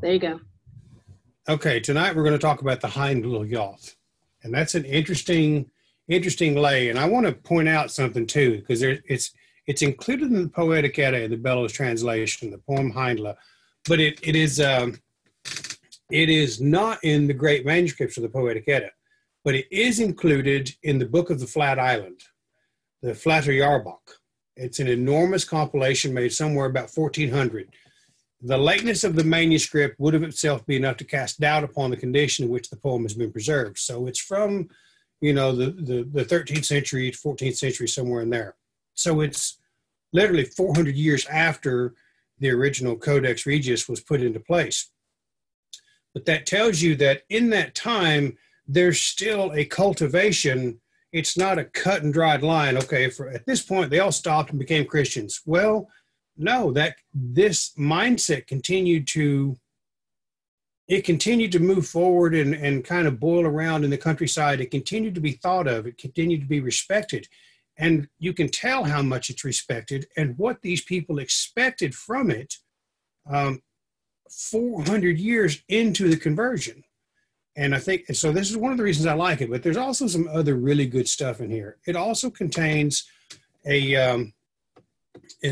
There you go. Okay, tonight we're going to talk about the Hyndluljoth and that's an interesting, interesting lay. And I want to point out something too, because there, it's it's included in the Poetic Edda, the Bellows translation, the poem Hyndluljoth, but it it is um, it is not in the great manuscripts of the Poetic Edda, but it is included in the Book of the Flat Island, the Flateyjarbok. It's an enormous compilation made somewhere about 1400 the lateness of the manuscript would of itself be enough to cast doubt upon the condition in which the poem has been preserved. So it's from, you know, the, the, the 13th century, 14th century, somewhere in there. So it's literally 400 years after the original Codex Regius was put into place. But that tells you that in that time, there's still a cultivation. It's not a cut and dried line. Okay, for at this point, they all stopped and became Christians. Well, no, that this mindset continued to it continued to move forward and, and kind of boil around in the countryside. It continued to be thought of, it continued to be respected. And you can tell how much it's respected and what these people expected from it um, 400 years into the conversion. And I think so. This is one of the reasons I like it, but there's also some other really good stuff in here. It also contains a um,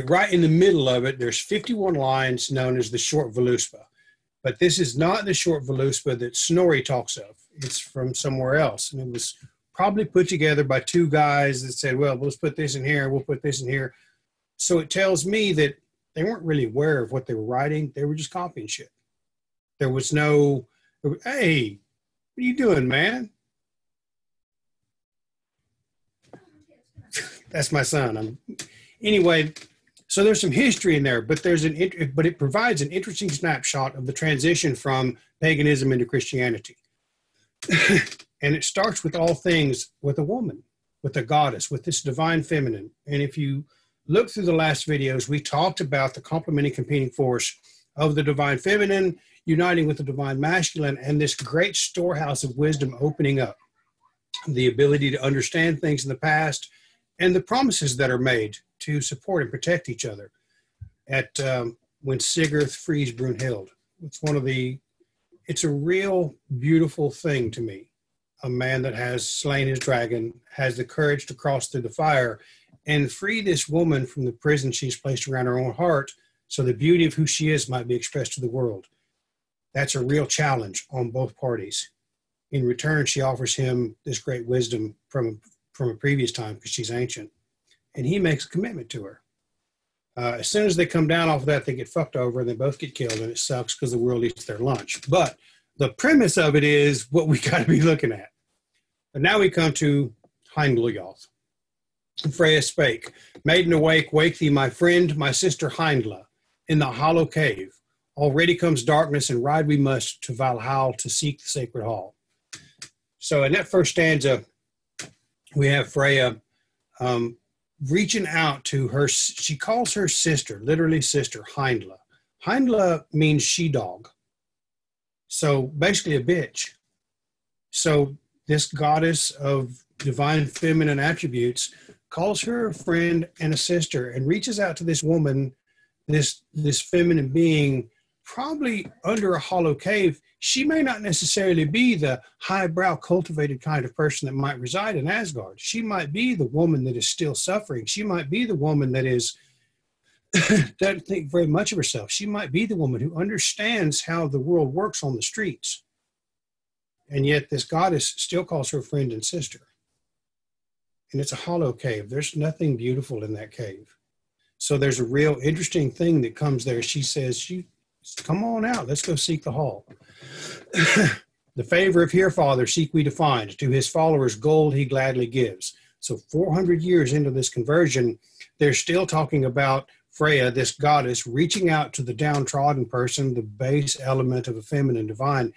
right in the middle of it, there's 51 lines known as the short Voluspa. But this is not the short Voluspa that Snorri talks of. It's from somewhere else. And it was probably put together by two guys that said, well, let's put this in here, we'll put this in here. So it tells me that they weren't really aware of what they were writing. They were just copying shit. There was no, hey, what are you doing, man? That's my son. I'm, anyway, so there's some history in there, but there's an but it provides an interesting snapshot of the transition from paganism into Christianity. and it starts with all things with a woman, with a goddess, with this divine feminine. And if you look through the last videos, we talked about the complementing competing force of the divine feminine uniting with the divine masculine and this great storehouse of wisdom opening up the ability to understand things in the past and the promises that are made to support and protect each other. At um, when Sigurd frees Brunhild, it's one of the. It's a real beautiful thing to me. A man that has slain his dragon has the courage to cross through the fire and free this woman from the prison she's placed around her own heart, so the beauty of who she is might be expressed to the world. That's a real challenge on both parties. In return, she offers him this great wisdom from from a previous time because she's ancient and he makes a commitment to her. Uh, as soon as they come down off of that, they get fucked over and they both get killed, and it sucks because the world eats their lunch. But the premise of it is what we got to be looking at. And now we come to Heimdallr. Freya spake, Maiden awake, wake thee, my friend, my sister Hyndla, in the hollow cave. Already comes darkness, and ride we must to Valhalla to seek the sacred hall. So in that first stanza, we have Freya um, reaching out to her. She calls her sister, literally sister, Hyndla. Hyndla means she dog. So basically a bitch. So this goddess of divine feminine attributes calls her a friend and a sister and reaches out to this woman, this this feminine being, probably under a hollow cave, she may not necessarily be the highbrow, cultivated kind of person that might reside in Asgard. She might be the woman that is still suffering. She might be the woman that is doesn't think very much of herself. She might be the woman who understands how the world works on the streets. And yet, this goddess still calls her friend and sister. And it's a hollow cave. There's nothing beautiful in that cave. So there's a real interesting thing that comes there. She says, she, Come on out. Let's go seek the hall. the favor of here, Father, seek we to find. To his followers, gold he gladly gives. So, 400 years into this conversion, they're still talking about Freya, this goddess, reaching out to the downtrodden person, the base element of a feminine divine.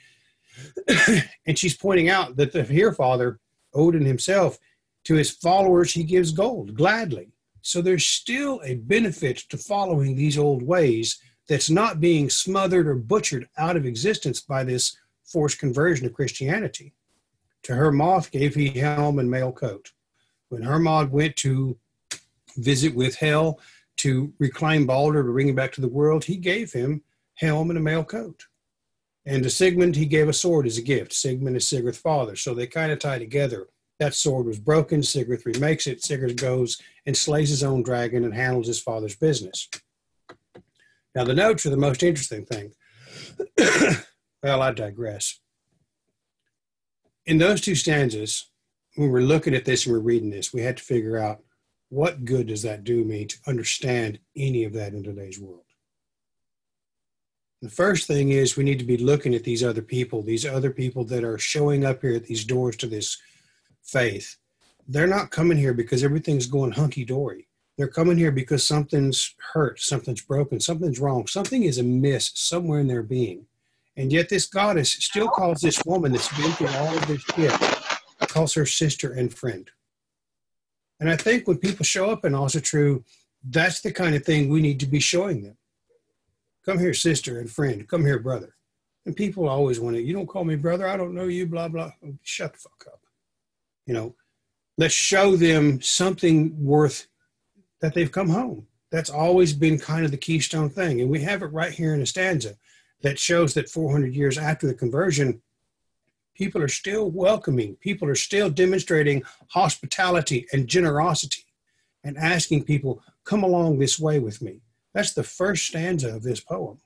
and she's pointing out that the here Father, Odin himself, to his followers, he gives gold gladly. So, there's still a benefit to following these old ways that's not being smothered or butchered out of existence by this forced conversion of Christianity. To Hermod gave he helm and mail coat. When Hermod went to visit with Hel to reclaim Balder to bring him back to the world, he gave him helm and a mail coat. And to Sigmund, he gave a sword as a gift. Sigmund is Sigurd's father. So they kind of tie together. That sword was broken. Sigurd remakes it. Sigurd goes and slays his own dragon and handles his father's business. Now, the notes are the most interesting thing. well, I digress. In those two stanzas, when we're looking at this and we're reading this, we had to figure out what good does that do me to understand any of that in today's world? The first thing is we need to be looking at these other people, these other people that are showing up here at these doors to this faith. They're not coming here because everything's going hunky dory. They're coming here because something's hurt, something's broken, something's wrong, something is amiss somewhere in their being. And yet, this goddess still calls this woman that's been through all of this shit, calls her sister and friend. And I think when people show up in Asatru, that's the kind of thing we need to be showing them. Come here, sister and friend. Come here, brother. And people always want to, you don't call me brother. I don't know you, blah, blah. Shut the fuck up. You know, let's show them something worth that they've come home. That's always been kind of the keystone thing. And we have it right here in a stanza that shows that 400 years after the conversion, people are still welcoming, people are still demonstrating hospitality and generosity and asking people, come along this way with me. That's the first stanza of this poem.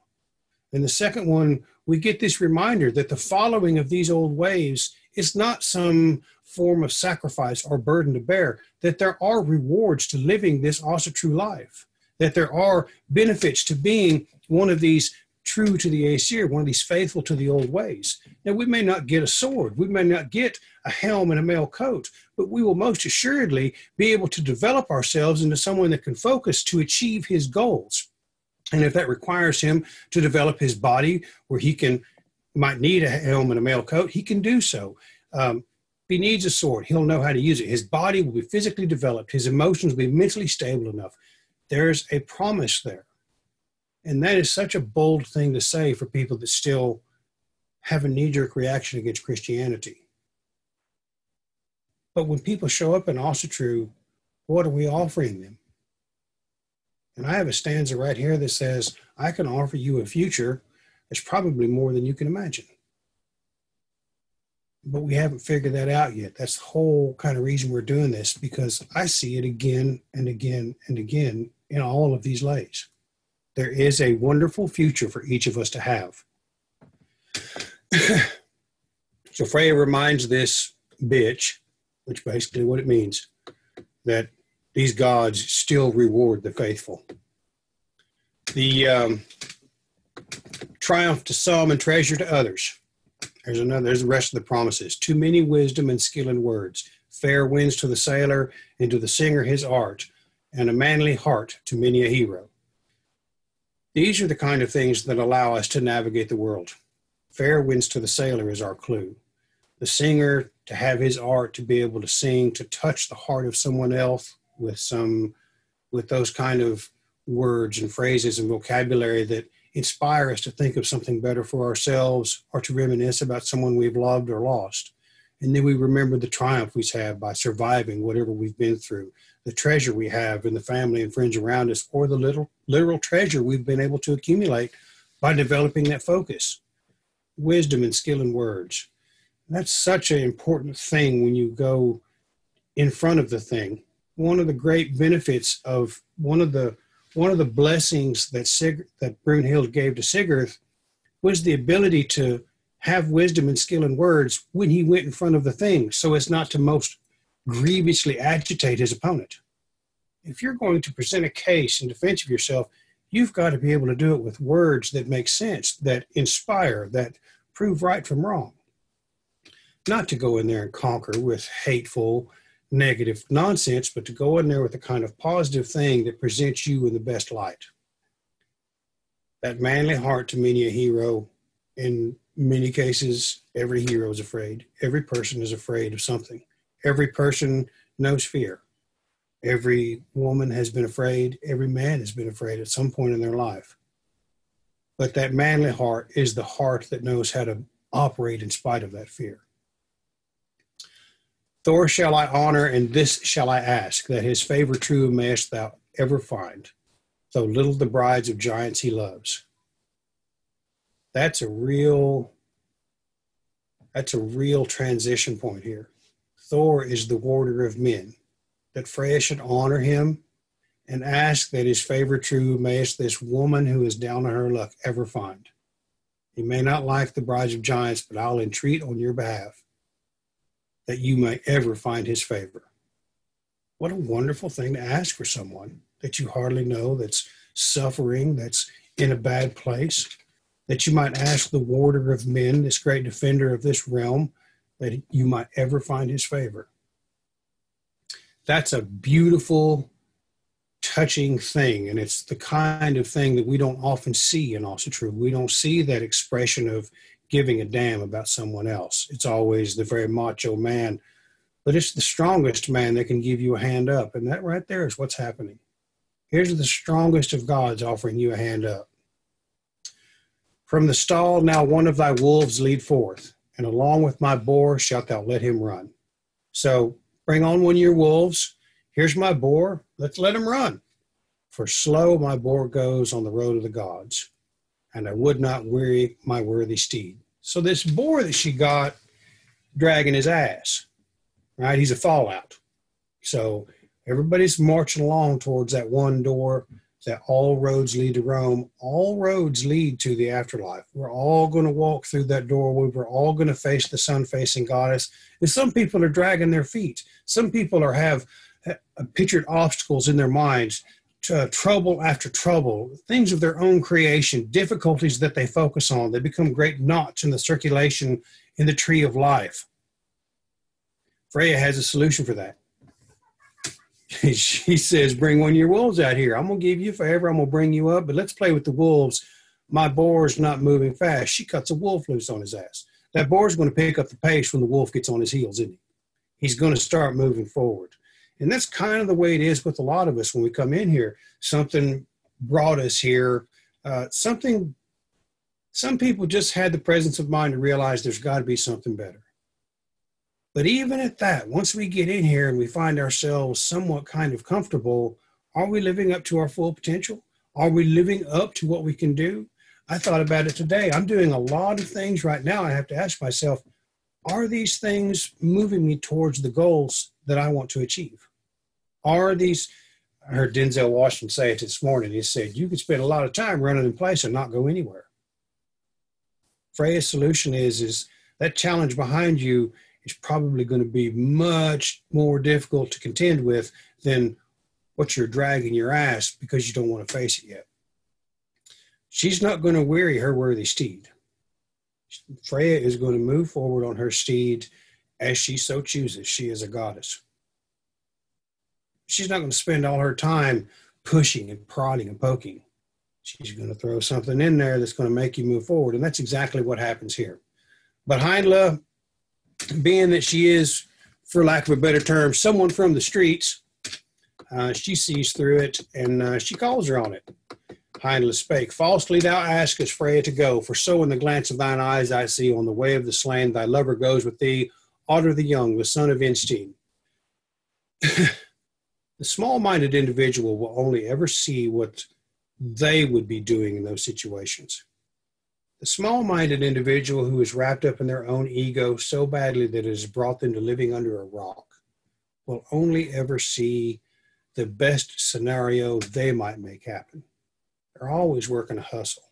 In the second one, we get this reminder that the following of these old ways is not some form of sacrifice or burden to bear, that there are rewards to living this Asatru life, that there are benefits to being one of these true to the Aesir, one of these faithful to the old ways. Now, we may not get a sword, we may not get a helm and a mail coat, but we will most assuredly be able to develop ourselves into someone that can focus to achieve his goals. And if that requires him to develop his body where he can, might need a helm and a mail coat, he can do so. Um, if he needs a sword, he'll know how to use it. His body will be physically developed, his emotions will be mentally stable enough. There's a promise there. And that is such a bold thing to say for people that still have a knee jerk reaction against Christianity. But when people show up in Asatru, what are we offering them? And I have a stanza right here that says, I can offer you a future that's probably more than you can imagine. But we haven't figured that out yet. That's the whole kind of reason we're doing this because I see it again and again and again in all of these lays. There is a wonderful future for each of us to have. so Freya reminds this bitch, which basically what it means, that these gods still reward the faithful. The um, triumph to some and treasure to others. There's another. There's the rest of the promises. Too many wisdom and skill in words. Fair winds to the sailor and to the singer his art, and a manly heart to many a hero. These are the kind of things that allow us to navigate the world. Fair winds to the sailor is our clue. The singer to have his art to be able to sing, to touch the heart of someone else with some, with those kind of words and phrases and vocabulary that inspire us to think of something better for ourselves or to reminisce about someone we've loved or lost. And then we remember the triumph we've had by surviving whatever we've been through, the treasure we have in the family and friends around us, or the little literal treasure we've been able to accumulate by developing that focus, wisdom and skill in words. That's such an important thing when you go in front of the thing. One of the great benefits of one of the one of the blessings that Sig, that Brunhild gave to Sigurd was the ability to have wisdom and skill in words when he went in front of the thing, so as not to most grievously agitate his opponent. If you're going to present a case in defense of yourself, you've got to be able to do it with words that make sense, that inspire, that prove right from wrong. Not to go in there and conquer with hateful, negative nonsense, but to go in there with a kind of positive thing that presents you in the best light. That manly heart to many a hero. In many cases, every hero is afraid. Every person is afraid of something. Every person knows fear. Every woman has been afraid. Every man has been afraid at some point in their life. But that manly heart is the heart that knows how to operate in spite of that fear. Thor shall I honor, and this shall I ask, that his favor true mayest thou ever find, though little the brides of giants he loves. That's a real that's a real transition point here. Thor is the warder of men. That Freya should honor him and ask that his favor true mayest this woman who is down on her luck ever find. He may not like the brides of giants, but I'll entreat on your behalf that you may ever find his favor. What a wonderful thing to ask for someone that you hardly know, that's suffering, that's in a bad place, that you might ask the warder of men, this great defender of this realm, that you might ever find his favor. That's a beautiful, touching thing. And it's the kind of thing that we don't often see in Asatru. We don't see that expression of giving a damn about someone else. It's always the very macho man, but it's the strongest man that can give you a hand up. And that right there is what's happening. Here's the strongest of gods offering you a hand up. From the stall now one of thy wolves lead forth, and along with my boar shalt thou let him run. So bring on one of your wolves. Here's my boar. Let's let him run. For slow my boar goes on the road of the gods and I would not weary my worthy steed. So this boar that she got dragging his ass, right? He's a fallout. So everybody's marching along towards that one door that all roads lead to Rome. All roads lead to the afterlife. We're all going to walk through that doorway. We're all going to face the sun facing goddess. And some people are dragging their feet. Some people are have pictured obstacles in their minds uh, trouble after trouble, things of their own creation, difficulties that they focus on. They become great knots in the circulation in the tree of life. Freya has a solution for that. she says, Bring one of your wolves out here. I'm going to give you forever. I'm going to bring you up, but let's play with the wolves. My boar's not moving fast. She cuts a wolf loose on his ass. That boar's going to pick up the pace when the wolf gets on his heels, isn't he? He's going to start moving forward. And that's kind of the way it is with a lot of us when we come in here. Something brought us here. Uh, something, some people just had the presence of mind to realize there's got to be something better. But even at that, once we get in here and we find ourselves somewhat kind of comfortable, are we living up to our full potential? Are we living up to what we can do? I thought about it today. I'm doing a lot of things right now. I have to ask myself, are these things moving me towards the goals that I want to achieve? Are these, I heard Denzel Washington say it this morning. He said, You could spend a lot of time running in place and not go anywhere. Freya's solution is, is that challenge behind you is probably going to be much more difficult to contend with than what you're dragging your ass because you don't want to face it yet. She's not going to weary her worthy steed. Freya is going to move forward on her steed as she so chooses. She is a goddess. She's not going to spend all her time pushing and prodding and poking. She's going to throw something in there that's going to make you move forward. And that's exactly what happens here. But Hyndla, being that she is, for lack of a better term, someone from the streets, uh, she sees through it and uh, she calls her on it. Hyndla spake, Falsely thou askest Freya to go, for so in the glance of thine eyes I see on the way of the slain thy lover goes with thee, Ottar the young, the son of Instein. the small minded individual will only ever see what they would be doing in those situations. The small minded individual who is wrapped up in their own ego so badly that it has brought them to living under a rock will only ever see the best scenario they might make happen. They're always working a hustle.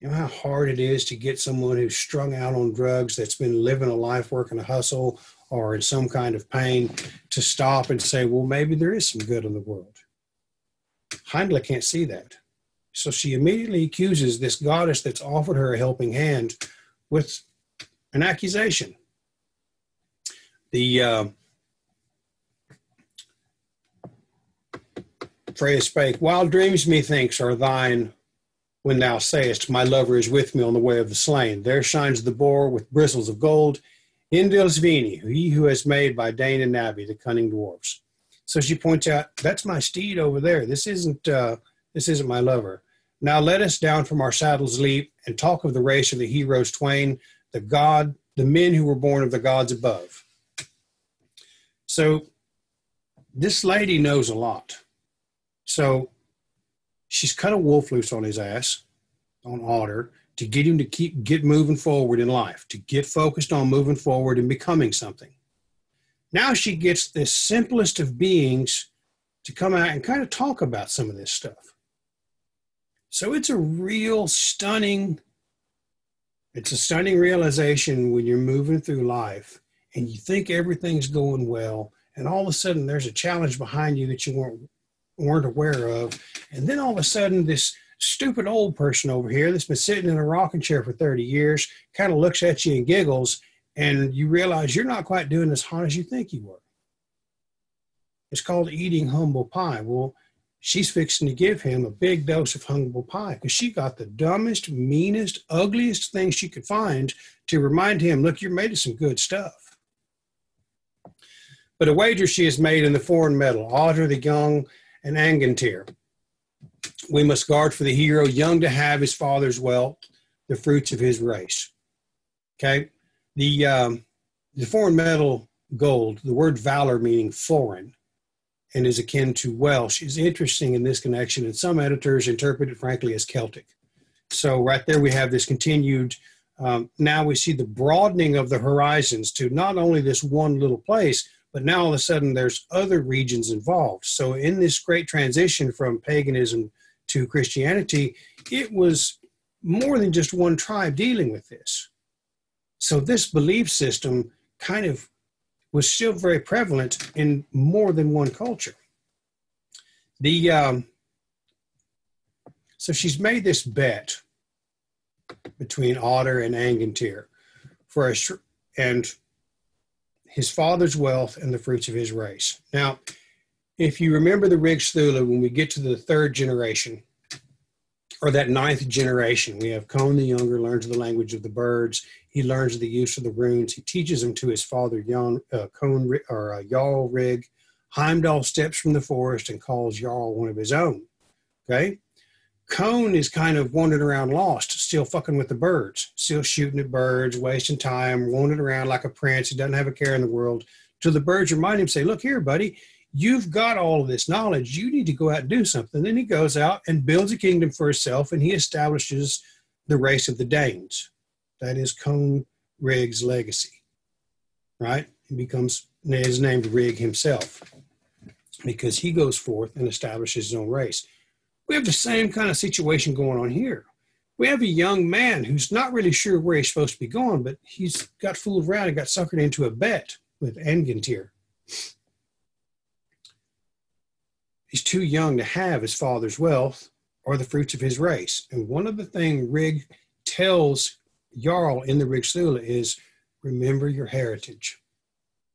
You know how hard it is to get someone who's strung out on drugs that's been living a life working a hustle or in some kind of pain to stop and say, well, maybe there is some good in the world. Hyndla can't see that. So she immediately accuses this goddess that's offered her a helping hand with an accusation. The uh, Freya spake, Wild dreams, methinks, are thine when thou sayest, My lover is with me on the way of the slain. There shines the boar with bristles of gold. Hildisvini, he who has made by Dain and Nabbi, the cunning dwarfs. So she points out, That's my steed over there. This isn't uh, this isn't my lover. Now let us down from our saddles leap and talk of the race of the heroes twain, the god, the men who were born of the gods above. So this lady knows a lot. So she's cut a wolf loose on his ass, on Ottar. To get him to keep get moving forward in life, to get focused on moving forward and becoming something. Now she gets the simplest of beings to come out and kind of talk about some of this stuff. So it's a real stunning it's a stunning realization when you're moving through life and you think everything's going well and all of a sudden there's a challenge behind you that you weren't weren't aware of and then all of a sudden this stupid old person over here that's been sitting in a rocking chair for 30 years kind of looks at you and giggles and you realize you're not quite doing as hot as you think you were. It's called eating humble pie. Well she's fixing to give him a big dose of humble pie because she got the dumbest meanest ugliest thing she could find to remind him look you're made of some good stuff. But a wager she has made in the foreign metal Ottar the Young and Angantyr we must guard for the hero young to have his father's wealth, the fruits of his race. Okay, the um, the foreign metal gold, the word valor meaning foreign, and is akin to Welsh, is interesting in this connection, and some editors interpret it frankly as Celtic. So right there we have this continued. Um, now we see the broadening of the horizons to not only this one little place, but now all of a sudden there's other regions involved. So in this great transition from paganism to Christianity, it was more than just one tribe dealing with this. So this belief system kind of was still very prevalent in more than one culture. The um, so she's made this bet between Ottar and Angantyr for a and his father's wealth and the fruits of his race. Now, if you remember the Rig when we get to the third generation, or that ninth generation, we have Kon the Younger learns the language of the birds. He learns the use of the runes. He teaches them to his father, Jan, uh, Kon, or uh, Jarl Rig. Heimdall steps from the forest and calls Jarl one of his own. Okay? Kon is kind of wandering around lost, still fucking with the birds, still shooting at birds, wasting time, wandering around like a prince. who doesn't have a care in the world. Till the birds remind him, say, Look here, buddy, you've got all of this knowledge. You need to go out and do something. Then he goes out and builds a kingdom for himself and he establishes the race of the Danes. That is Kon Rig's legacy, right? He becomes, is named Rig himself because he goes forth and establishes his own race. We have the same kind of situation going on here. We have a young man who's not really sure where he's supposed to be going, but he's got fooled around and got suckered into a bet with Angantyr. He's too young to have his father's wealth or the fruits of his race. And one of the things Rig tells Jarl in the Rig Thula is remember your heritage.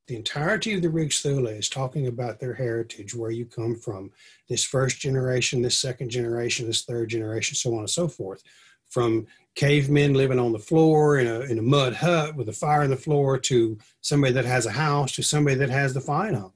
The entirety of the Rig Thula is talking about their heritage, where you come from, this first generation, this second generation, this third generation, so on and so forth. From cavemen living on the floor in a, in a mud hut with a fire in the floor to somebody that has a house to somebody that has the fine home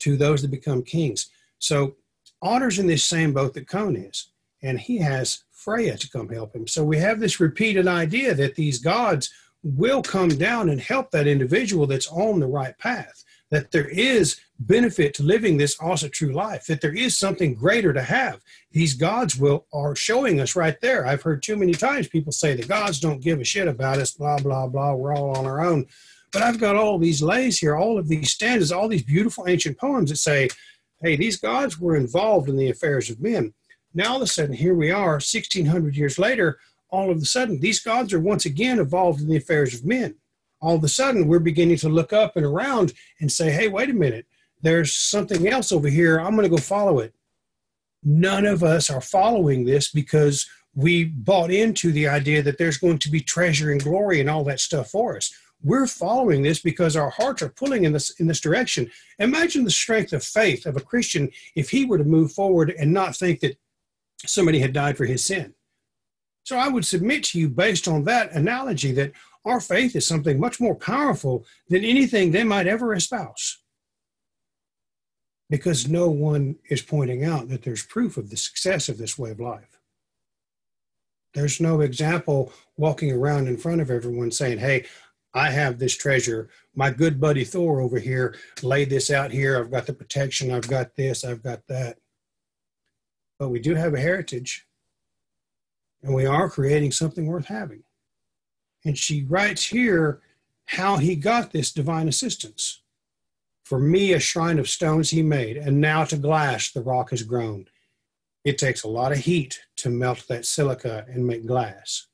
to those that become kings so Ottar's in this same boat that Kon is, and he has Freya to come help him. So we have this repeated idea that these gods will come down and help that individual that's on the right path, that there is benefit to living this Asatru life, that there is something greater to have. These gods will are showing us right there. I've heard too many times people say the gods don't give a shit about us, blah, blah, blah, we're all on our own. But I've got all these lays here, all of these stanzas, all these beautiful ancient poems that say, hey, these gods were involved in the affairs of men. Now, all of a sudden, here we are, 1600 years later, all of a sudden, these gods are once again involved in the affairs of men. All of a sudden, we're beginning to look up and around and say, hey, wait a minute, there's something else over here. I'm going to go follow it. None of us are following this because we bought into the idea that there's going to be treasure and glory and all that stuff for us we're following this because our hearts are pulling in this in this direction imagine the strength of faith of a christian if he were to move forward and not think that somebody had died for his sin so i would submit to you based on that analogy that our faith is something much more powerful than anything they might ever espouse because no one is pointing out that there's proof of the success of this way of life there's no example walking around in front of everyone saying, Hey, I have this treasure. My good buddy Thor over here laid this out here. I've got the protection. I've got this. I've got that. But we do have a heritage. And we are creating something worth having. And she writes here how he got this divine assistance. For me, a shrine of stones he made, and now to glass the rock has grown. It takes a lot of heat to melt that silica and make glass.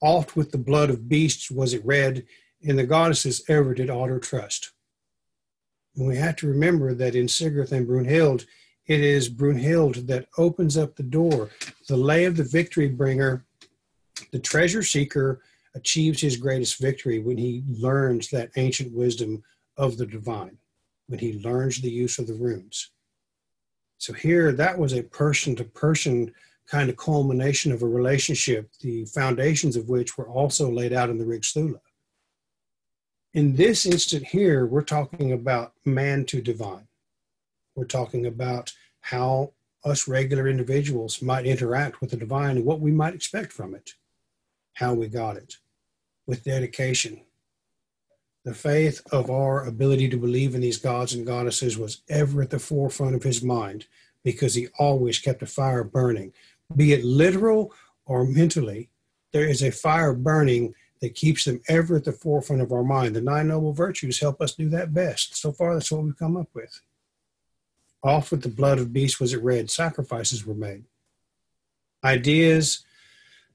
Oft with the blood of beasts was it red, and the goddesses ever did alter trust. And we have to remember that in Sigurd and Brunhild, it is Brunhild that opens up the door. The lay of the victory bringer, the treasure seeker, achieves his greatest victory when he learns that ancient wisdom of the divine, when he learns the use of the runes. So here, that was a person to person kind of culmination of a relationship, the foundations of which were also laid out in the Rig. In this instant here, we're talking about man to divine. We're talking about how us regular individuals might interact with the divine and what we might expect from it, how we got it, with dedication. The faith of our ability to believe in these gods and goddesses was ever at the forefront of his mind because he always kept a fire burning be it literal or mentally, there is a fire burning that keeps them ever at the forefront of our mind. The nine noble virtues help us do that best. So far, that's what we've come up with. Off with the blood of beasts was it red, sacrifices were made. Ideas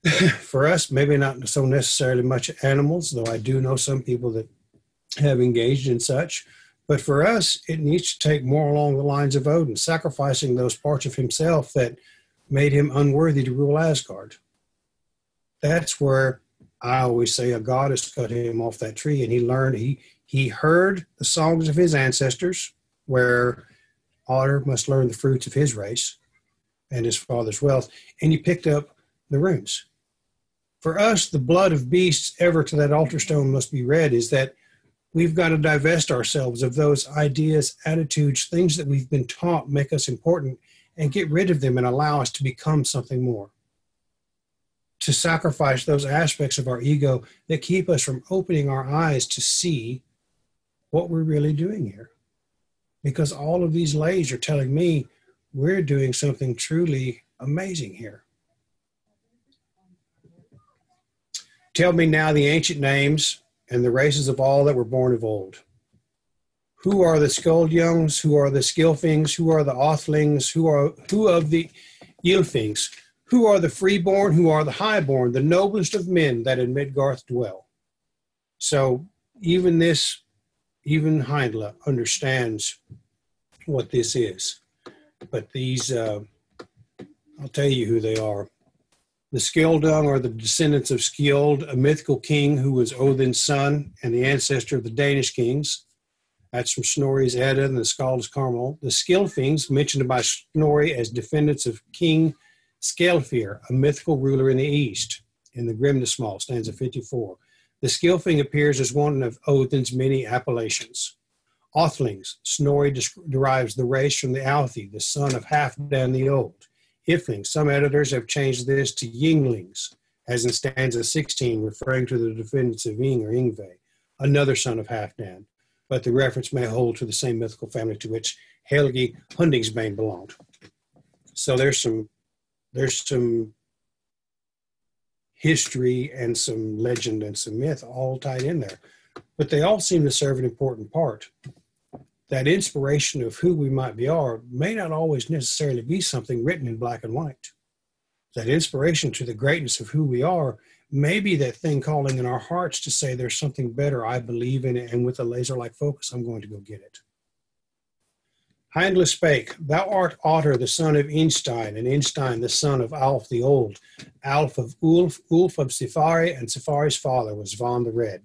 for us, maybe not so necessarily much animals, though I do know some people that have engaged in such. But for us, it needs to take more along the lines of Odin, sacrificing those parts of himself that made him unworthy to rule Asgard. That's where I always say a goddess cut him off that tree, and he learned he he heard the songs of his ancestors, where Ottar must learn the fruits of his race and his father's wealth, and he picked up the runes. For us, the blood of beasts ever to that altar stone must be red is that we've got to divest ourselves of those ideas, attitudes, things that we've been taught make us important, and get rid of them and allow us to become something more. To sacrifice those aspects of our ego that keep us from opening our eyes to see what we're really doing here. Because all of these lays are telling me we're doing something truly amazing here. Tell me now the ancient names and the races of all that were born of old. Who are the Skjoldungs? Who are the Skilfings? Who are the Othlings? Who are who of the Ylfings? Who are the freeborn? Who are the highborn? The noblest of men that in Midgarth dwell. So even this, even Hyndla understands what this is. But these, uh, I'll tell you who they are. The Skjoldung are the descendants of Skjold, a mythical king who was Odin's son and the ancestor of the Danish kings. That's from Snorri's Edda and the Skaldskaparmal. The Skilfings, mentioned by Snorri as defendants of King Skelfir, a mythical ruler in the east, in the Grimnismal, stanza 54. The Skilfing appears as one of Odin's many appellations. Othlings, Snorri derives the race from the Althi, the son of Halfdan the Old. Ylfings, some editors have changed this to Yinglings, as in stanza 16, referring to the descendants of Ing or Ingve, another son of Halfdan but the reference may hold to the same mythical family to which Helgi Hundingsbane belonged. So there's some there's some history and some legend and some myth all tied in there. But they all seem to serve an important part. That inspiration of who we might be are may not always necessarily be something written in black and white. That inspiration to the greatness of who we are may be that thing calling in our hearts to say there's something better, I believe in it, and with a laser like focus, I'm going to go get it. Hyndla spake, Thou art Ottar, the son of Instein, and Instein, the son of Alf the Old. Alf of Ulf, Ulf of Sifari, and Sifari's father was Von the Red.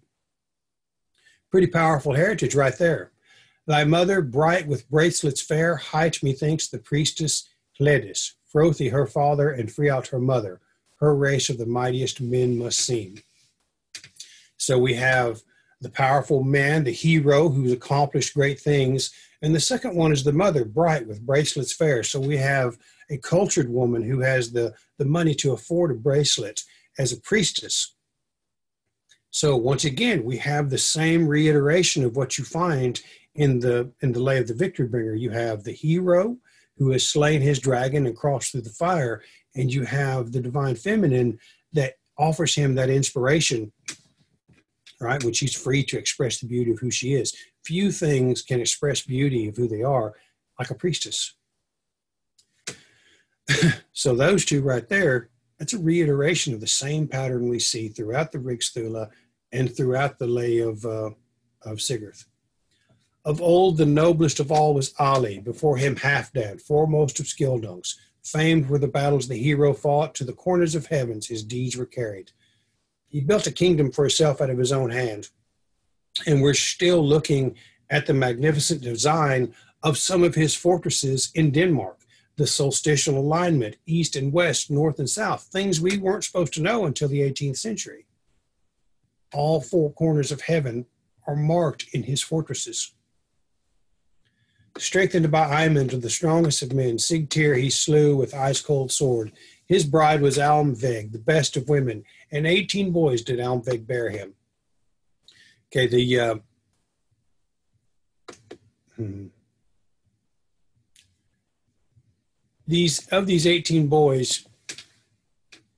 Pretty powerful heritage right there. Thy mother, bright with bracelets fair, hight methinks the priestess Hledis, Frothi her father, and Freout her mother her race of the mightiest men must seem. So we have the powerful man, the hero who's accomplished great things. And the second one is the mother, bright with bracelets fair. So we have a cultured woman who has the, the money to afford a bracelet as a priestess. So once again, we have the same reiteration of what you find in the in the lay of the victory bringer. You have the hero who has slain his dragon and crossed through the fire, and you have the divine feminine that offers him that inspiration, right? When she's free to express the beauty of who she is. Few things can express beauty of who they are like a priestess. so those two right there, that's a reiteration of the same pattern we see throughout the Rig Thula and throughout the lay of, uh, of Sigurd. Of old, the noblest of all was Ali, before him Halfdan, foremost of Skildungs. Famed were the battles the hero fought, to the corners of heavens his deeds were carried. He built a kingdom for himself out of his own hand. And we're still looking at the magnificent design of some of his fortresses in Denmark the solstitial alignment, east and west, north and south, things we weren't supposed to know until the 18th century. All four corners of heaven are marked in his fortresses. Strengthened by Eymund, the strongest of men, Sigtyr he slew with ice cold sword. His bride was Almveg, the best of women, and 18 boys did Almveg bear him. Okay, the uh, hmm. these of these 18 boys,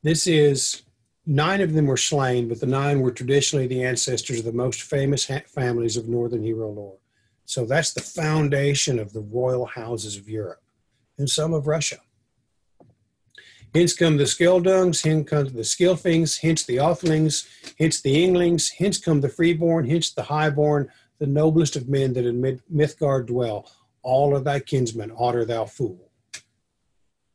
this is nine of them were slain, but the nine were traditionally the ancestors of the most famous ha- families of Northern hero lore. So that's the foundation of the royal houses of Europe and some of Russia. Hence come the Skildungs, hence come the Skilfings, hence the Othlings, hence the Inglings, hence come the freeborn, hence the highborn, the noblest of men that in Midgarth dwell. All of thy kinsmen, Ottar thou fool.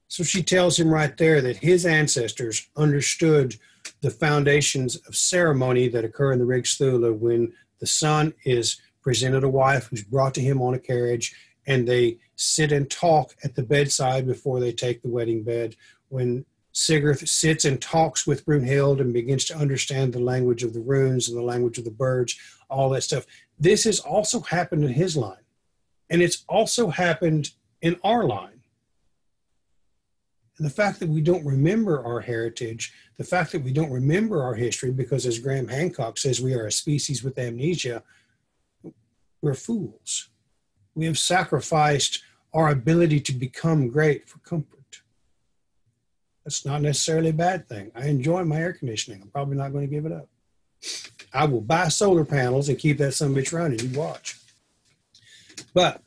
So she tells him right there that his ancestors understood the foundations of ceremony that occur in the Rig Thula when the sun is presented a wife who's brought to him on a carriage and they sit and talk at the bedside before they take the wedding bed. When Sigurd sits and talks with Brunhild and begins to understand the language of the runes and the language of the birds, all that stuff. This has also happened in his line. And it's also happened in our line. And the fact that we don't remember our heritage, the fact that we don't remember our history, because as Graham Hancock says, we are a species with amnesia, we're fools. We have sacrificed our ability to become great for comfort. That's not necessarily a bad thing. I enjoy my air conditioning. I'm probably not going to give it up. I will buy solar panels and keep that some bitch running. You watch. But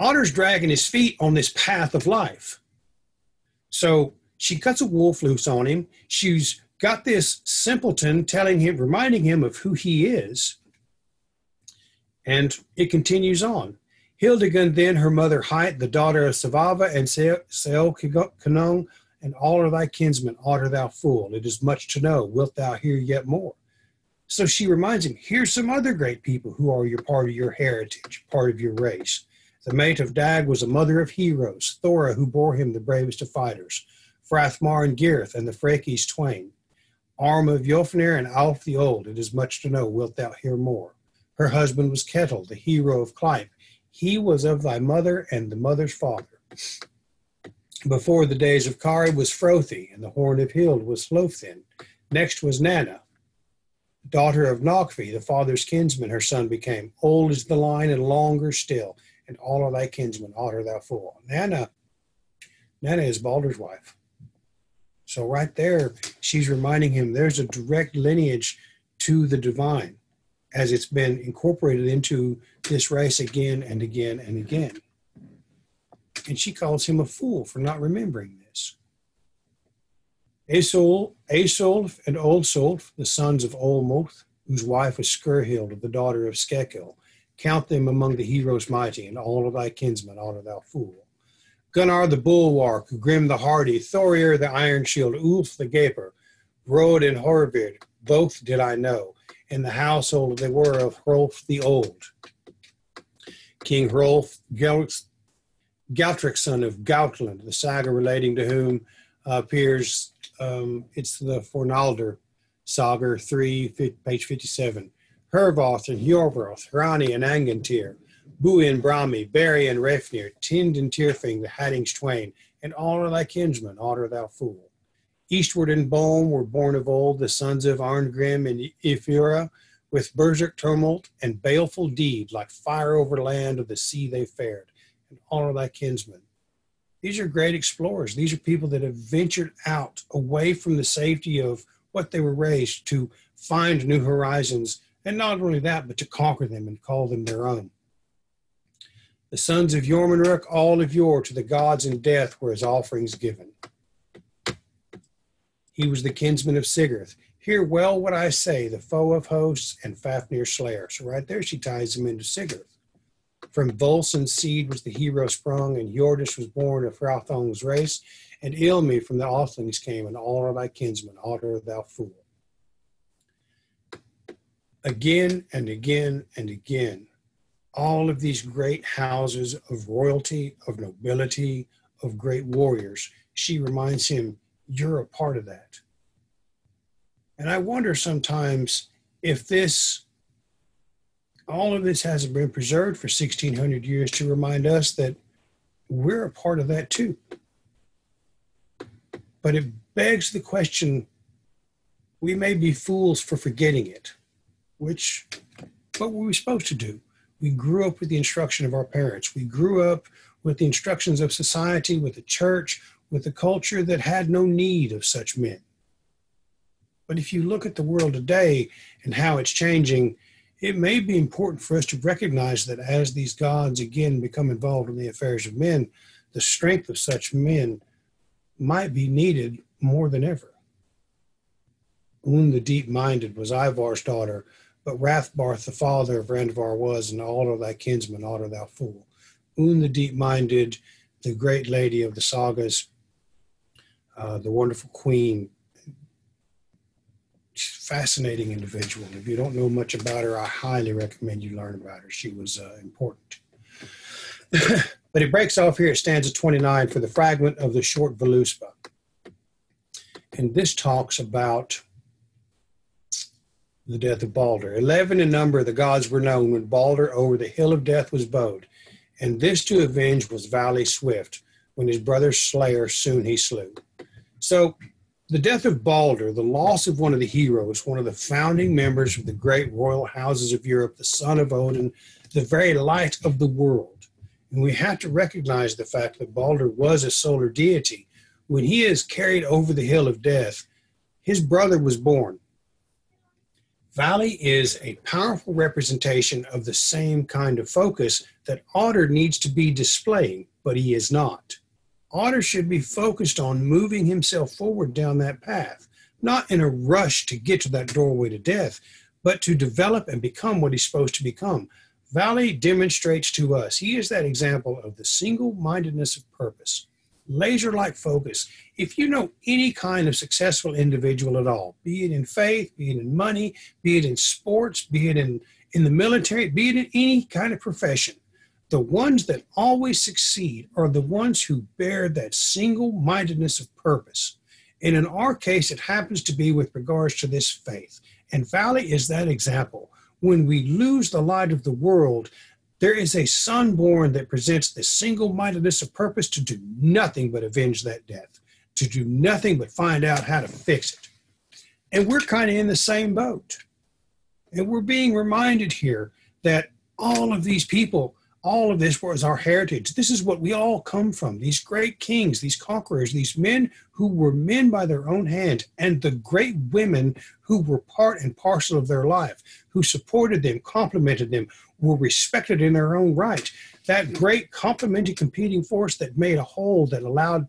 Ottar's dragging his feet on this path of life. So she cuts a wolf loose on him. She's got this simpleton telling him, reminding him of who he is. And it continues on. Hildegund, then her mother Heit, the daughter of Savava and Sel Kanung, and all of thy kinsmen, Ottar thou fool. It is much to know. Wilt thou hear yet more? So she reminds him, here's some other great people who are your part of your heritage, part of your race. The mate of Dag was a mother of heroes, Thora, who bore him the bravest of fighters, Frathmar and Girth, and the Frakis twain. Arm of Jofnir and Alf the Old, it is much to know, wilt thou hear more. Her husband was Kettle, the hero of Clive. He was of thy mother and the mother's father. Before the days of Kari was Frothy, and the horn of Hild was Hlothin. Next was Nana, daughter of Nogfi, the father's kinsman, her son became. Old is the line and longer still and all of thy kinsmen honor thou full. Nana, Nana is Balder's wife. So right there, she's reminding him there's a direct lineage to the divine as it's been incorporated into this race again and again and again. And she calls him a fool for not remembering this. Asolf, Asolf and Oldsolf, the sons of Olmoth, whose wife was Skurhild, the daughter of Skekil, Count them among the heroes mighty, and all of thy kinsmen honor thou fool. Gunnar the bulwark, Grim the hardy, Thorir the iron shield, Ulf the gaper, Rod and Horvid, both did I know. In the household they were of Hrolf the old. King Hrolf, Galtric son of Gautland, the saga relating to whom uh, appears, um, it's the Fornaldar saga, 3, page 57. Hervoth and Hjorvoth, Hrani and Angantyr, Bui and Brahmi, Barry and Refnir, Tind and Tirfing, the Haddings twain, and all of thy kinsmen, honor thou fool. Eastward in Bohm were born of old the sons of Arngrim and Ifura, with berserk tumult and baleful deed, like fire over land of the sea they fared, and of thy kinsmen, These are great explorers. These are people that have ventured out away from the safety of what they were raised to find new horizons. And not only that, but to conquer them and call them their own. The sons of Jormunrek, all of yore, to the gods in death were his offerings given. He was the kinsman of Sigurd. Hear well what I say, the foe of hosts and Fafnir slayer. So right there she ties him into Sigurd. From Volsung's seed was the hero sprung, and Hjordis was born of Hrauthung's race, and Eylimi from the Othlings came, and all are thy kinsmen, Ottar thou fool. Again and again and again, all of these great houses of royalty, of nobility, of great warriors, she reminds him, You're a part of that. And I wonder sometimes if this, all of this hasn't been preserved for 1600 years to remind us that we're a part of that too. But it begs the question we may be fools for forgetting it, which, what were we supposed to do? We grew up with the instruction of our parents. We grew up with the instructions of society, with the church, with a culture that had no need of such men. But if you look at the world today and how it's changing, it may be important for us to recognize that as these gods again become involved in the affairs of men, the strength of such men might be needed more than ever. Un the deep minded was Ivar's daughter, but Rathbarth, the father of Randvar, was, and all of thy kinsmen, Ottar thou fool. Un the deep minded, the great lady of the sagas, uh, the wonderful queen, fascinating individual. If you don't know much about her, I highly recommend you learn about her. She was uh, important. but it breaks off here at stanza 29 for the fragment of the short Voluspa. And this talks about the death of Balder. Eleven in number, the gods were known when Balder over the hill of death was bowed. And this to avenge was Vali swift, when his brother's slayer soon he slew. So the death of Balder, the loss of one of the heroes, one of the founding members of the great royal houses of Europe, the son of Odin, the very light of the world. And we have to recognize the fact that Balder was a solar deity. When he is carried over the hill of death, his brother was born. Vali is a powerful representation of the same kind of focus that Ottar needs to be displaying, but he is not. Ottar should be focused on moving himself forward down that path, not in a rush to get to that doorway to death, but to develop and become what he's supposed to become. Vali demonstrates to us, he is that example of the single mindedness of purpose, laser like focus. If you know any kind of successful individual at all, be it in faith, be it in money, be it in sports, be it in, in the military, be it in any kind of profession, the ones that always succeed are the ones who bear that single mindedness of purpose. And in our case, it happens to be with regards to this faith. And Vali is that example. When we lose the light of the world, there is a son born that presents the single mindedness of purpose to do nothing but avenge that death, to do nothing but find out how to fix it. And we're kind of in the same boat. And we're being reminded here that all of these people all of this was our heritage. This is what we all come from. These great kings, these conquerors, these men who were men by their own hand, and the great women who were part and parcel of their life, who supported them, complimented them, were respected in their own right. That great complementing competing force that made a whole that allowed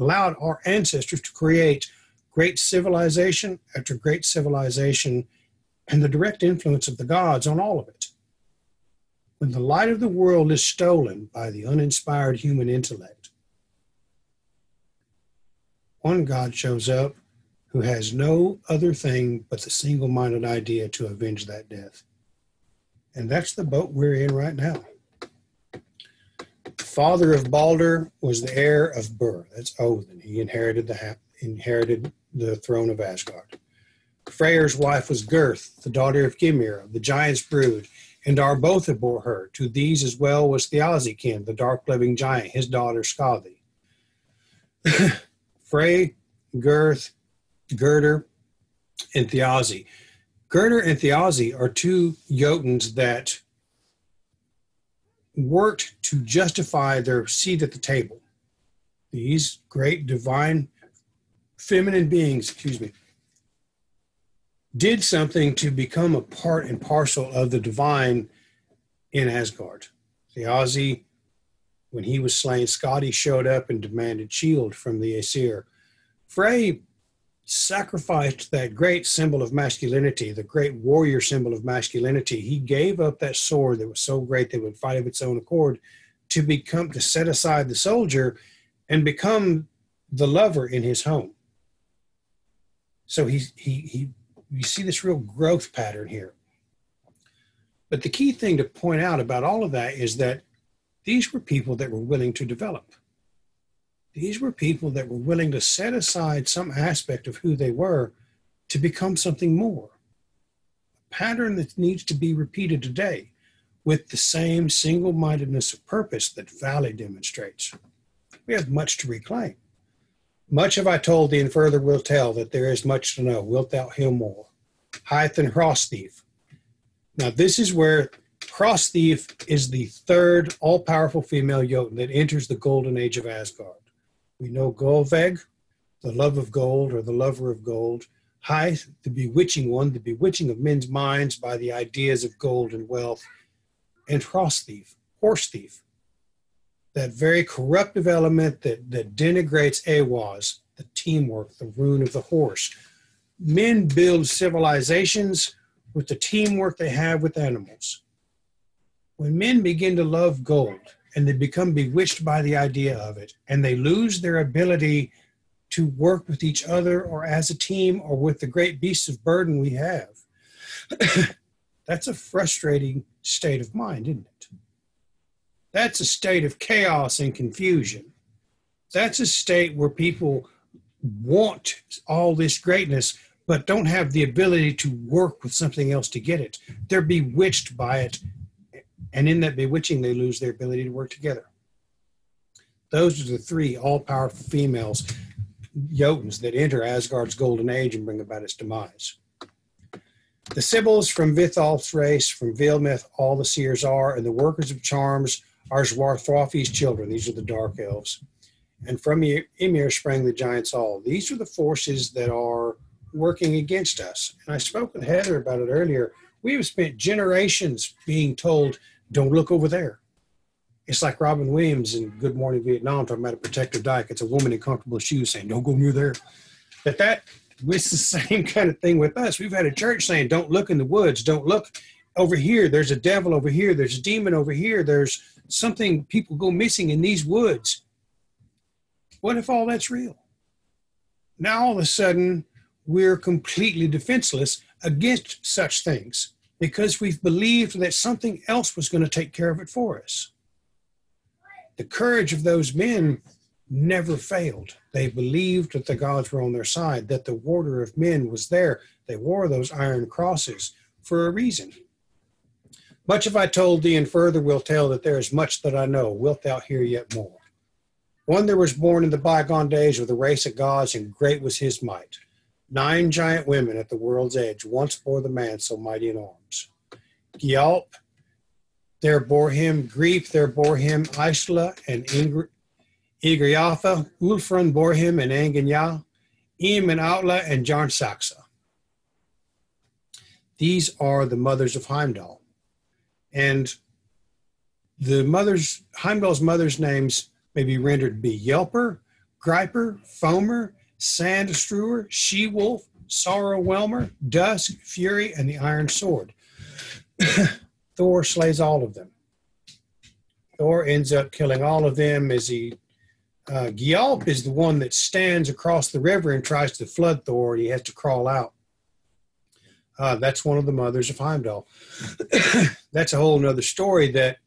allowed our ancestors to create great civilization after great civilization and the direct influence of the gods on all of it. When the light of the world is stolen by the uninspired human intellect, one God shows up who has no other thing but the single minded idea to avenge that death. And that's the boat we're in right now. The father of Balder was the heir of Bur. That's Odin. He inherited the inherited the throne of Asgard. Freyr's wife was Gerth, the daughter of Gymir, the giant's brood, and Aurbotha bore her. To these as well was Thiazikin, the dark living giant, his daughter Skadi. Frey, Girth, Girder, and Thiazi. Girder and Thiazi are two Jotuns that worked to justify their seat at the table. these great divine feminine beings, excuse me, did something to become a part and parcel of the divine in Asgard. Thiazi, when he was slain, Skadi showed up and demanded shield from the Aesir. Frey sacrificed that great symbol of masculinity, the great warrior symbol of masculinity. He gave up that sword that was so great that would fight of its own accord to become to set aside the soldier and become the lover in his home. So he he he you see this real growth pattern here. But the key thing to point out about all of that is that these were people that were willing to develop. These were people that were willing to set aside some aspect of who they were to become something more. A pattern that needs to be repeated today with the same single mindedness of purpose that Vali demonstrates. We have much to reclaim. Much have I told thee, and further will tell that there is much to know. Wilt thou hear more? Heith and Hrossthjof. Now, this is where Hrossthjof is the third all powerful female Jotun that enters the golden age of Asgard. We know Gullveig, the love of gold or the lover of gold. Heith, the bewitching one, the bewitching of men's minds by the ideas of gold and wealth. And Hrossthjof, horse thief, that very corruptive element that, that denigrates Ehwaz, the teamwork, the rune of the horse. Men build civilizations with the teamwork they have with animals. When men begin to love gold, and they become bewitched by the idea of it and they lose their ability to work with each other or as a team or with the great beasts of burden we have that's a frustrating state of mind isn't it that's a state of chaos and confusion that's a state where people want all this greatness but don't have the ability to work with something else to get it they're bewitched by it and in that bewitching, they lose their ability to work together. Those are the three all powerful females, Jotuns, that enter Asgard's golden age and bring about its demise. The Sibyls from Vithal's race, from Vilmeth, all the seers are, and the workers of charms are Svarthoffi's children. These are the dark elves. And from Ymir sprang the giants all. These are the forces that are working against us. And I spoke with Heather about it earlier. We have spent generations being told don't look over there. It's like Robin Williams in Good Morning Vietnam talking about a protective dike. It's a woman in comfortable shoes saying, don't go near there. But that it's the same kind of thing with us. We've had a church saying, don't look in the woods. Don't look over here. There's a devil over here. There's a demon over here. There's something people go missing in these woods. What if all that's real? Now all of a sudden, we're completely defenseless against such things because we've believed that something else was going to take care of it for us. The courage of those men never failed. They believed that the gods were on their side, that the warder of men was there. They wore those iron crosses for a reason. Much have I told thee, and further will tell that there is much that I know. Wilt thou hear yet more? One there was born in the bygone days of the race of gods, and great was his might. Nine giant women at the world's edge once bore the man so mighty in arms. Gialp, there bore him Greip, there bore him Eistla and Ingr- Igriatha, Ulfrun bore him and Anganya, Im and Outla and Jarn Saxa. These are the mothers of Heimdall. And the mother's Heimdall's mother's names may be rendered be Yelper, Griper, Foamer, Sand Strewer, She Wolf, Sorrow Whelmer, Dusk, Fury, and the Iron Sword. Thor slays all of them. Thor ends up killing all of them as he. Uh, Gialp is the one that stands across the river and tries to flood Thor, and he has to crawl out. Uh, that's one of the mothers of Heimdall. that's a whole other story that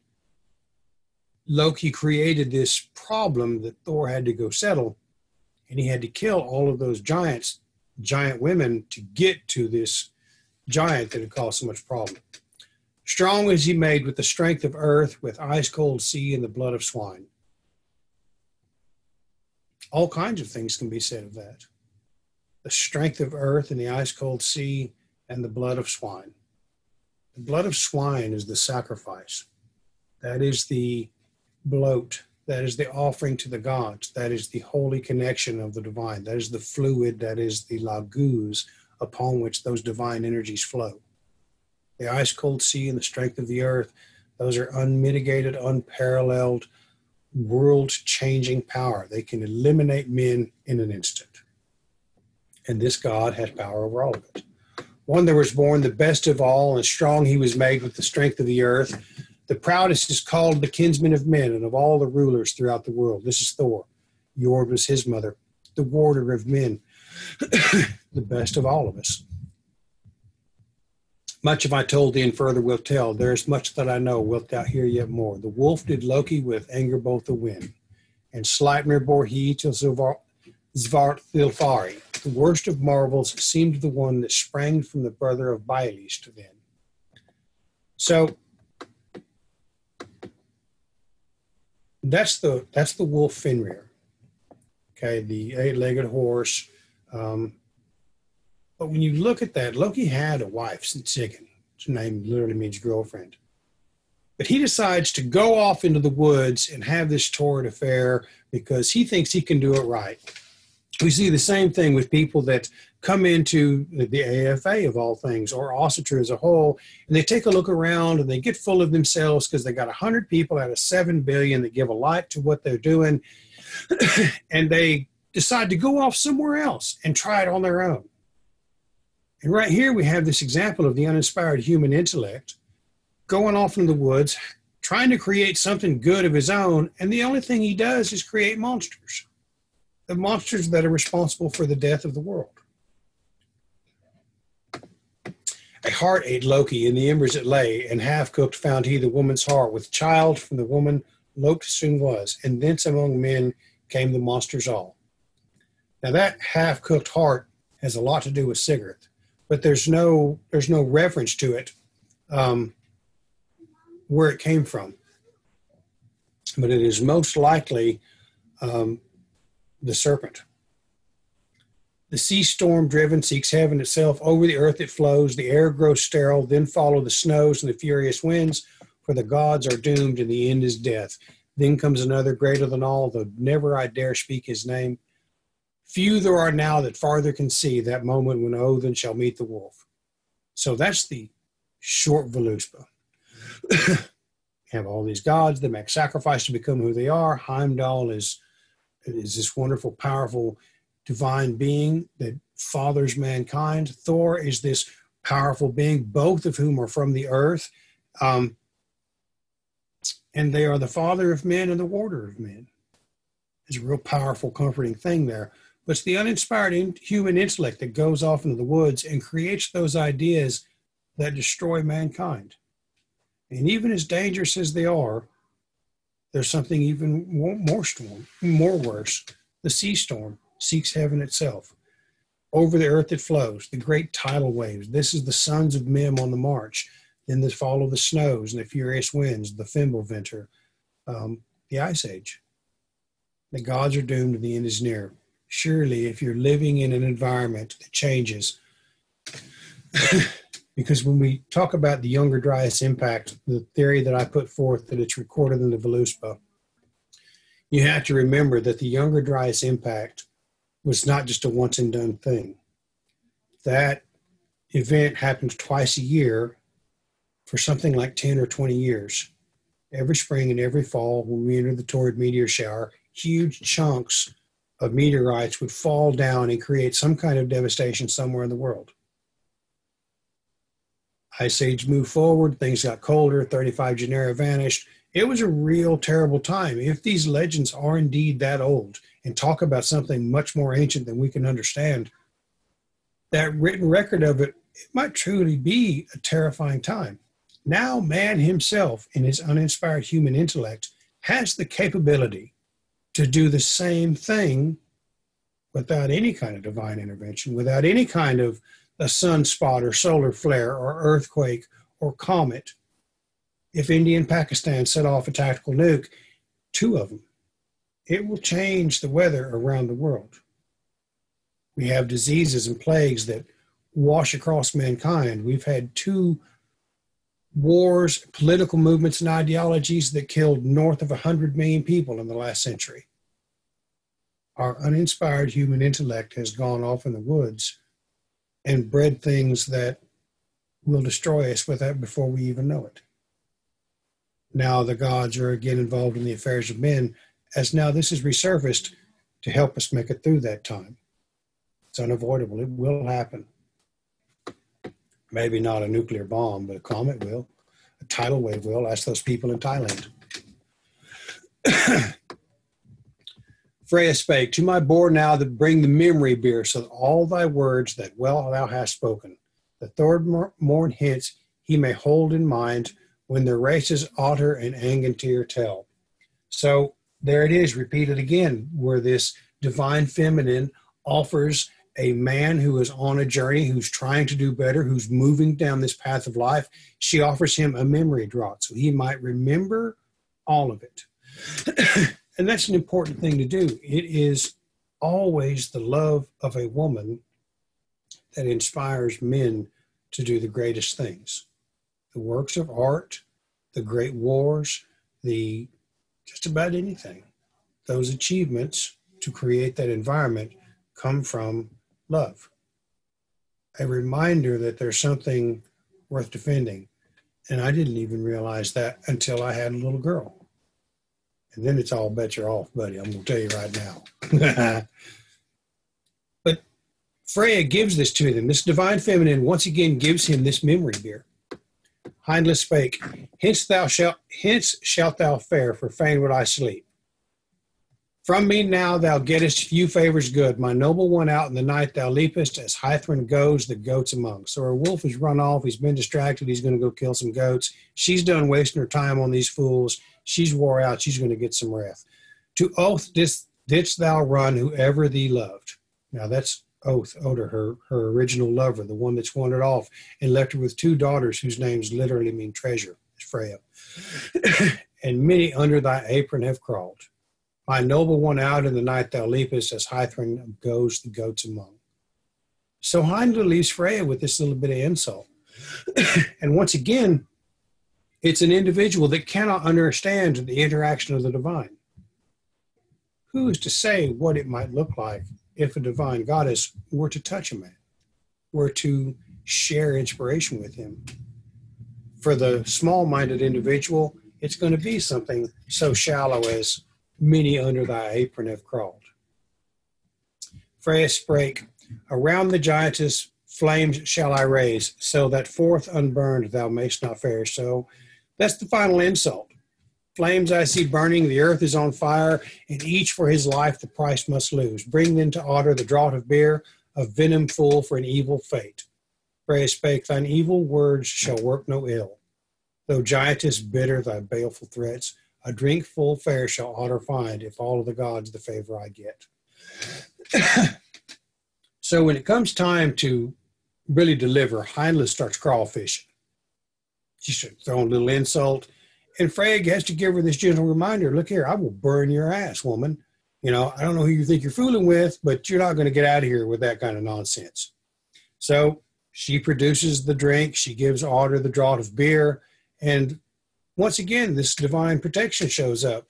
Loki created this problem that Thor had to go settle and he had to kill all of those giants, giant women, to get to this giant that had caused so much problem. Strong was he made with the strength of earth, with ice cold sea and the blood of swine. All kinds of things can be said of that. The strength of earth and the ice cold sea and the blood of swine. The blood of swine is the sacrifice. That is the bloat That is the offering to the gods. That is the holy connection of the divine. That is the fluid, that is the logos upon which those divine energies flow. The ice cold sea and the strength of the earth, those are unmitigated, unparalleled, world changing power. They can eliminate men in an instant. And this God has power over all of it. One that was born the best of all, and strong he was made with the strength of the earth. The proudest is called the kinsman of men and of all the rulers throughout the world. This is Thor. Jord was his mother, the warder of men, the best of all of us. Much have I told thee, and further will tell. There is much that I know, wilt thou hear yet more. The wolf did Loki with Angrbotha wind, and Sleipnir bore he till Svathilfari. The worst of marvels seemed the one that sprang from the brother of Byleist then. So that's the that's the wolf Fenrir. Okay, the eight-legged horse. Um, but when you look at that, Loki had a wife, Sigyn. Her name literally means girlfriend. But he decides to go off into the woods and have this torrid affair because he thinks he can do it right. We see the same thing with people that come into the AFA of all things, or Asatru as a whole, and they take a look around and they get full of themselves because they got 100 people out of 7 billion that give a lot to what they're doing, and they decide to go off somewhere else and try it on their own. And right here we have this example of the uninspired human intellect going off in the woods, trying to create something good of his own, and the only thing he does is create monsters. The monsters that are responsible for the death of the world. A heart ate Loki in the embers it lay, and half cooked found he the woman's heart, with child from the woman Loki soon was, and thence among men came the monsters all. Now that half cooked heart has a lot to do with Sigurd but there's no there's no reference to it um, where it came from. But it is most likely um, the serpent. The sea storm driven seeks heaven itself. Over the earth it flows. The air grows sterile. Then follow the snows and the furious winds, for the gods are doomed and the end is death. Then comes another greater than all, though never I dare speak his name. Few there are now that farther can see that moment when Odin shall meet the wolf. So that's the short Voluspa. have all these gods that make sacrifice to become who they are. Heimdall is, is this wonderful, powerful, divine being that fathers mankind. Thor is this powerful being, both of whom are from the earth. Um, and they are the father of men and the warder of men. It's a real powerful, comforting thing there. But it's the uninspired in, human intellect that goes off into the woods and creates those ideas that destroy mankind. And even as dangerous as they are, there's something even more storm, more worse. The sea storm seeks heaven itself. Over the earth it flows, the great tidal waves. This is the sons of Mim on the march. Then the fall of the snows and the furious winds, the Fimbulvinter, um, the ice age. The gods are doomed and the end is near surely if you're living in an environment that changes, because when we talk about the younger dryas impact, the theory that I put forth that it's recorded in the Voluspa, you have to remember that the younger dryas impact was not just a once and done thing. That event happens twice a year for something like 10 or 20 years. Every spring and every fall, when we enter the Taurid meteor shower, huge chunks of meteorites would fall down and create some kind of devastation somewhere in the world. Ice Age moved forward, things got colder, 35 Genera vanished. It was a real terrible time. If these legends are indeed that old and talk about something much more ancient than we can understand, that written record of it, it might truly be a terrifying time. Now, man himself, in his uninspired human intellect, has the capability to do the same thing without any kind of divine intervention, without any kind of a sunspot or solar flare or earthquake or comet. If India and Pakistan set off a tactical nuke, two of them, it will change the weather around the world. We have diseases and plagues that wash across mankind. We've had two wars, political movements, and ideologies that killed north of 100 million people in the last century. Our uninspired human intellect has gone off in the woods and bred things that will destroy us with that before we even know it. Now the gods are again involved in the affairs of men, as now this is resurfaced to help us make it through that time. It's unavoidable. It will happen. Maybe not a nuclear bomb, but a comet will. A tidal wave will. Ask those people in Thailand. Freya spake, To my board now that bring the memory beer, so that all thy words that well thou hast spoken, the third morn hence he may hold in mind when the races Ottar and Angantyr tell. So there it is, repeated again, where this divine feminine offers a man who is on a journey, who's trying to do better, who's moving down this path of life, she offers him a memory draught so he might remember all of it. And that's an important thing to do. It is always the love of a woman that inspires men to do the greatest things. The works of art, the great wars, the just about anything. Those achievements to create that environment come from love. A reminder that there's something worth defending. And I didn't even realize that until I had a little girl. And then it's all bets are off, buddy. I'm going to tell you right now. but Freya gives this to them. This divine feminine once again gives him this memory beer. Hyndla spake, hence thou shalt hence shalt thou fare, for fain would I sleep. From me now thou gettest few favors good. My noble one out in the night thou leapest, as Heithrun goes, the goats among. So her wolf has run off. He's been distracted. He's going to go kill some goats. She's done wasting her time on these fools. She's wore out. She's going to get some wrath. To oath didst, didst thou run whoever thee loved. Now that's oath, oh, Oda, her, her original lover, the one that's wandered off and left her with two daughters whose names literally mean treasure, Freya. and many under thy apron have crawled. My noble one out in the night thou leapest, as Heithrun goes the goats among. So Hyndla leaves Freya with this little bit of insult. and once again, it's an individual that cannot understand the interaction of the divine. Who is to say what it might look like if a divine goddess were to touch a man, were to share inspiration with him? For the small minded individual, it's going to be something so shallow as many under thy apron have crawled. Freya spake, Around the giantess flames shall I raise, so that forth unburned thou mayst not fare. So that's the final insult. Flames I see burning, the earth is on fire, and each for his life the price must lose. Bring then to Ottar the draught of beer, of venom full for an evil fate. Freya spake, Thine evil words shall work no ill. Though giantess bitter thy baleful threats, a drink full fair shall Ottar find if all of the gods the favor I get. so when it comes time to really deliver, Hyndla starts crawfishing. She's throwing a little insult. And Freya has to give her this gentle reminder look here, I will burn your ass, woman. You know, I don't know who you think you're fooling with, but you're not going to get out of here with that kind of nonsense. So she produces the drink. She gives Ottar the draught of beer. And once again, this divine protection shows up.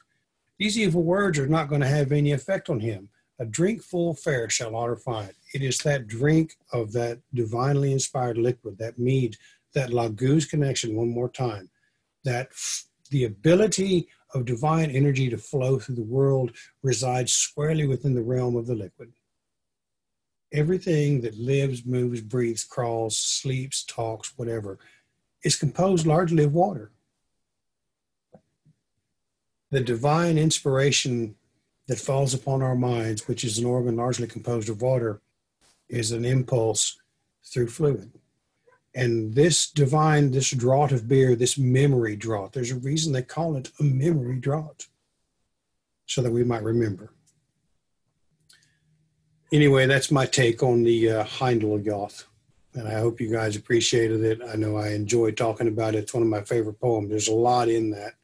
These evil words are not going to have any effect on him. A drink full fair shall Ottar find. It is that drink of that divinely inspired liquid, that mead, that Laguz connection one more time, that f- the ability of divine energy to flow through the world resides squarely within the realm of the liquid. Everything that lives, moves, breathes, crawls, sleeps, talks, whatever, is composed largely of water the divine inspiration that falls upon our minds, which is an organ largely composed of water, is an impulse through fluid. And this divine, this draught of beer, this memory draught, there's a reason they call it a memory draught, so that we might remember. Anyway, that's my take on the uh, Hyndla And I hope you guys appreciated it. I know I enjoyed talking about it. It's one of my favorite poems. There's a lot in that.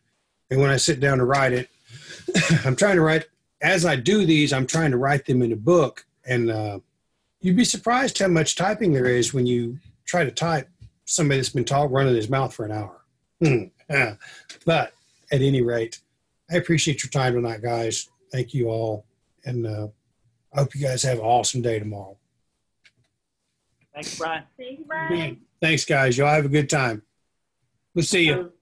And when I sit down to write it, I'm trying to write, as I do these, I'm trying to write them in a book. And uh, you'd be surprised how much typing there is when you try to type somebody that's been talk, running his mouth for an hour. Hmm. but at any rate, I appreciate your time tonight, guys. Thank you all. And uh, I hope you guys have an awesome day tomorrow. Thanks, Brian. Thanks, Brian. Thanks, guys. Y'all have a good time. We'll see you.